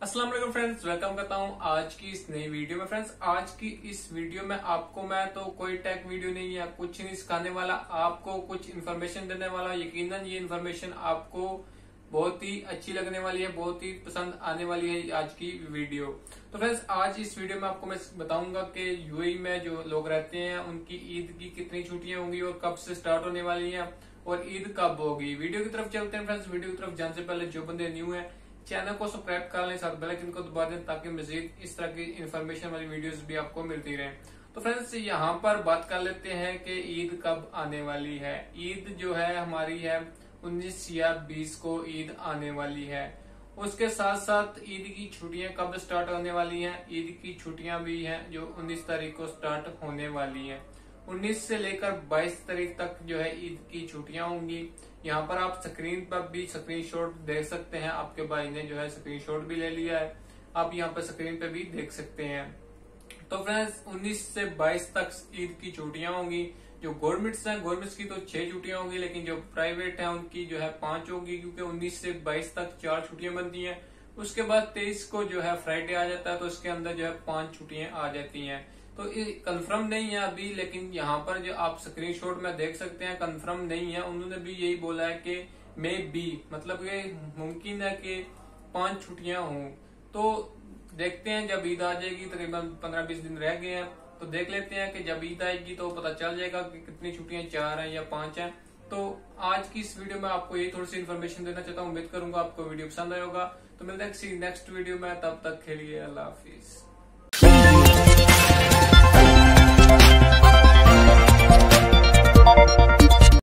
वालेकुम friends, welcome करता हूँ आज की इस नई वीडियो में। फ्रेंड्स, आज की इस वीडियो में आपको मैं तो कोई टेक वीडियो नहीं है कुछ नहीं सिखाने वाला, आपको कुछ इन्फॉर्मेशन देने वाला। यकीनन ये इन्फॉर्मेशन आपको बहुत ही अच्छी लगने वाली है, बहुत ही पसंद आने वाली है आज की वीडियो। तो फ्रेंड्स, आज इस वीडियो में आपको मैं बताऊँगा कि यूएई में जो लोग रहते हैं, उनकी ईद की कितनी छुट्टियाँ होंगी और कब से स्टार्ट होने वाली है और ईद कब होगी। वीडियो की तरफ़ चलते हैं फ्रेंड्स, वीडियो की तरफ़ जाने से पहले जो बंदे न्यू है चैनल को सब्सक्राइब कर लें, साथ बेल आइकन को दबा दें, ताकि मजीद इस तरह की इन्फॉर्मेशन वाली वीडियोस भी आपको मिलती रहे। तो फ्रेंड्स यहाँ पर बात कर लेते हैं कि ईद कब आने वाली है। ईद जो है, हमारी है 19 या 20 को ईद आने वाली है। उसके साथ साथ ईद की छुट्टियाँ कब स्टार्ट होने वाली हैं? ईद की छुट्टियाँ भी हैं जो 19 तारीख को स्टार्ट होने वाली हैं। 19 से लेकर 22 तारीख तक जो है ईद की छुट्टियाँ होंगी। यहाँ पर आप स्क्रीन पर भी स्क्रीनशॉट देख सकते हैं। आपके भाई ने जो है स्क्रीनशॉट भी ले लिया है। आप यहाँ पर स्क्रीन पे भी देख सकते हैं। तो फ्रेंड्स 19 से 22 तक ईद की छुट्टियाँ होंगी। जो गवर्नमेंट्स हैं गवर्नमेंट्स की तो छह छुट्टियाँ होंगी, लेकिन जो प्राइवेट है, उनकी जो है पाँच होगी, क्योंकि 19 से 22 तक चार छुट्टियाँ बनती हैं। उसके बाद तेईस को जो है फ्राइडे आ जाता है तो उसके अंदर जो है पाँच छुट्टियाँ आ जाती हैं। तो कंफर्म नहीं है अभी, लेकिन यहाँ पर जो आप स्क्रीनशॉट में देख सकते हैं कंफर्म नहीं है। उन्होंने भी यही बोला है कि मे बी मतलब ये मुमकिन है कि पाँच छुट्टियाँ हों। तो देखते हैं, जब ईद आ जाएगी, तकरीबन पंद्रह बीस दिन रह गए हैं तो देख लेते हैं कि जब ईद आएगी तो पता चल जाएगा कि कितनी छुट्टियाँ चार हैं या पाँच हैं। तो आज की इस वीडियो में आपको ये थोड़ी सी इन्फॉर्मेशन देना चाहता हूँ। उम्मीद करूँगा आपको वीडियो पसंद आएगा तो मिलते है किसी नेक्स्ट वीडियो में। तब तक के लिए अल्लाह हाफिज।